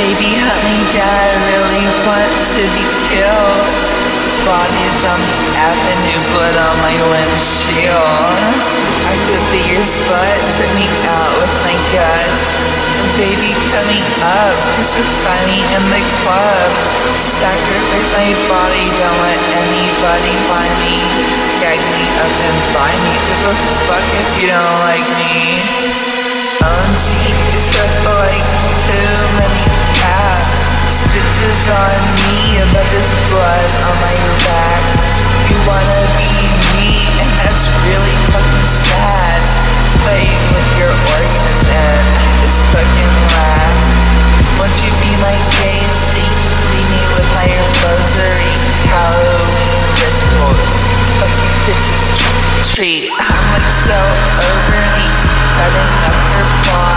Baby, honey, yeah, I really want to be killed. Bodies on the avenue, blood on my windshield. I could be your slut, took me out with my guts. Baby, coming up, crucify me in the club. Sacrifice my body, don't let anybody find me. Gag me up and buy me, give a fuck if you don't like me. OMG, just like too many. Stitches on me, but there's blood on my back. You wanna be me, and that's really fucking sad. Playing with your organs and fucking be my? Leave me with my rosary, Halloween rituals. Fuck you bitches, treat. I'm like so over me, cutting up body.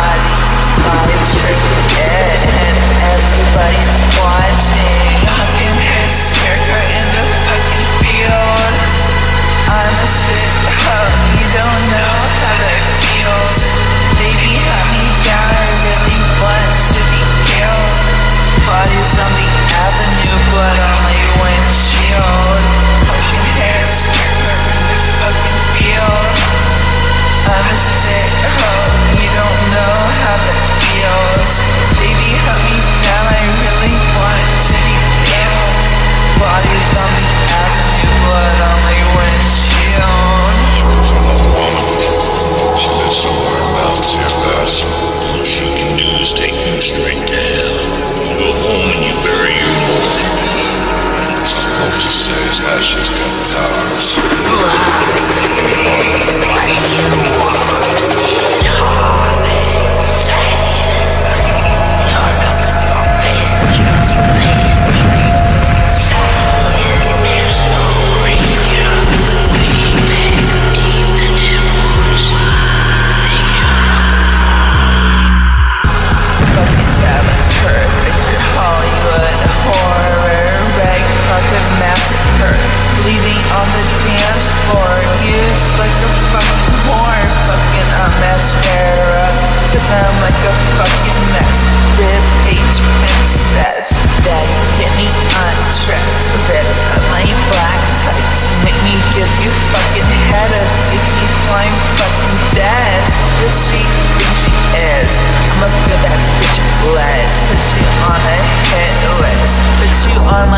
Body's floor Used like a fucking whore Fucking a mascara Cause I'm like a fucking mess. Rib page princess Daddy get me undressed Rip up my black tights Make me give you fucking head up Make me climb fucking dead. Your sweet bitch she is I'ma feel that bitch blood Put you on a hit list. Put you on